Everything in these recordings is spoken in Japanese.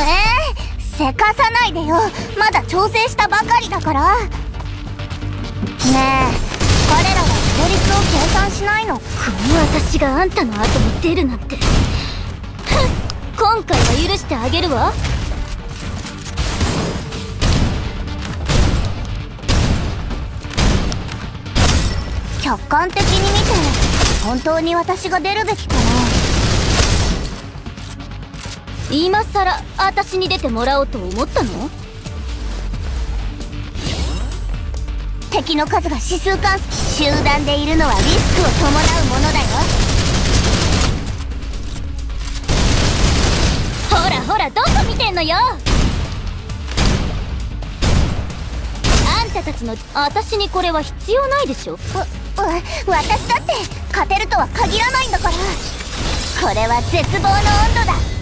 えー、せかさないでよ。まだ調整したばかりだから。ねえ彼らは効率を計算しないの？この私があんたの後に出るなんて。今回は許してあげるわ。客観的に見て本当に私が出るべきかな今さら私に出てもらおうと思ったの？敵の数が指数関数集団でいるのはリスクを伴うものだよ。ほらほらどこ見てんのよ？あんたたちの私にこれは必要ないでしょ？わ私だって勝てるとは限らないんだから。これは絶望の温度だ。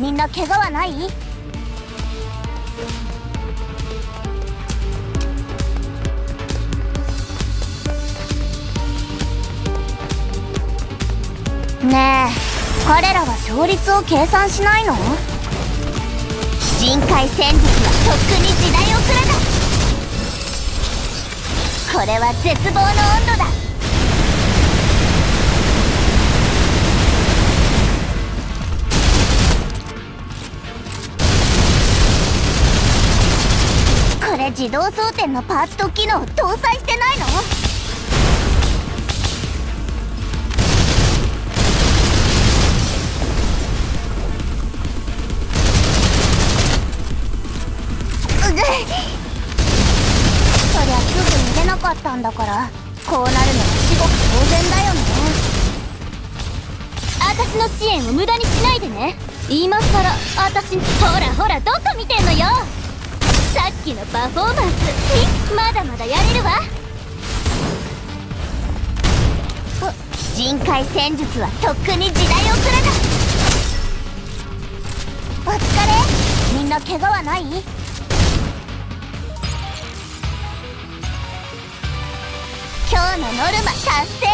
みんな怪我はない？ねえ彼らは勝率を計算しないの？人海戦術はとっくに時代遅れだこれは絶望の温度だ。自動装填のパーツと機能搭載してないの？そりゃすぐ逃げなかったんだからこうなるのは至極当然だよね。私の支援を無駄にしないでね。今さら私ほらほらどこ見てんのよ？さっきのパフォーマンスまだまだやれるわ。人海戦術はとっくに時代遅れだ。お疲れ。みんな怪我はない？今日のノルマ達成。